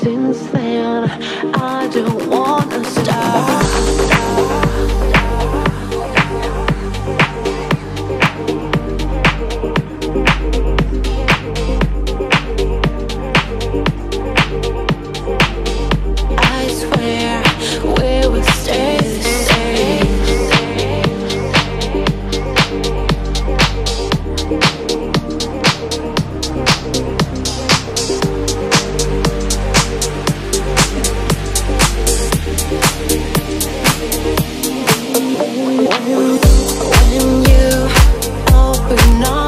since then I don't wanna stop. when you open up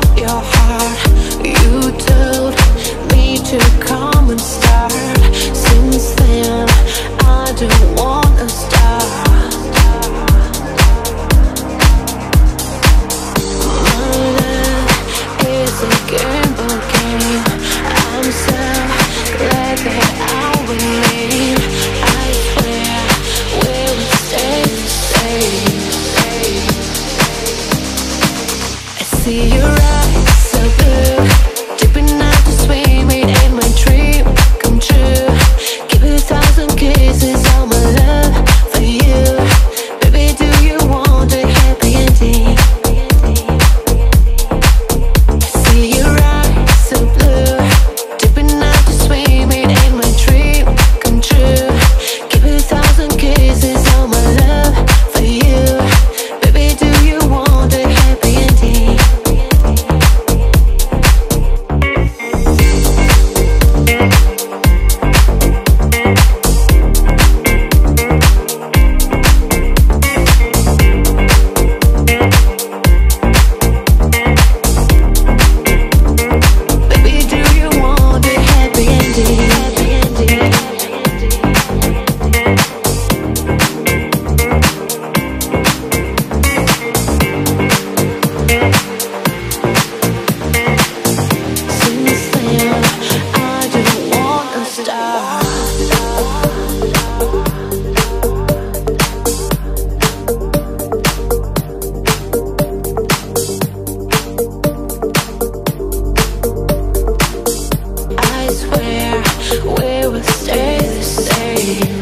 see your eyes so blue. stay the same.